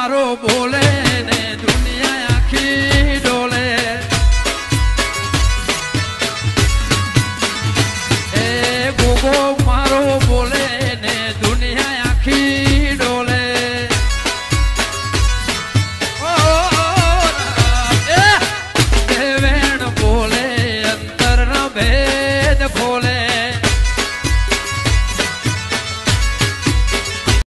મારો બોલે ને દુનિયા આખી ડોલે. એ ગોગો મારો બોલે ને દુનિયા આખી ડોલે. એ વેણ બોલે અંતર ભેદ ભોલે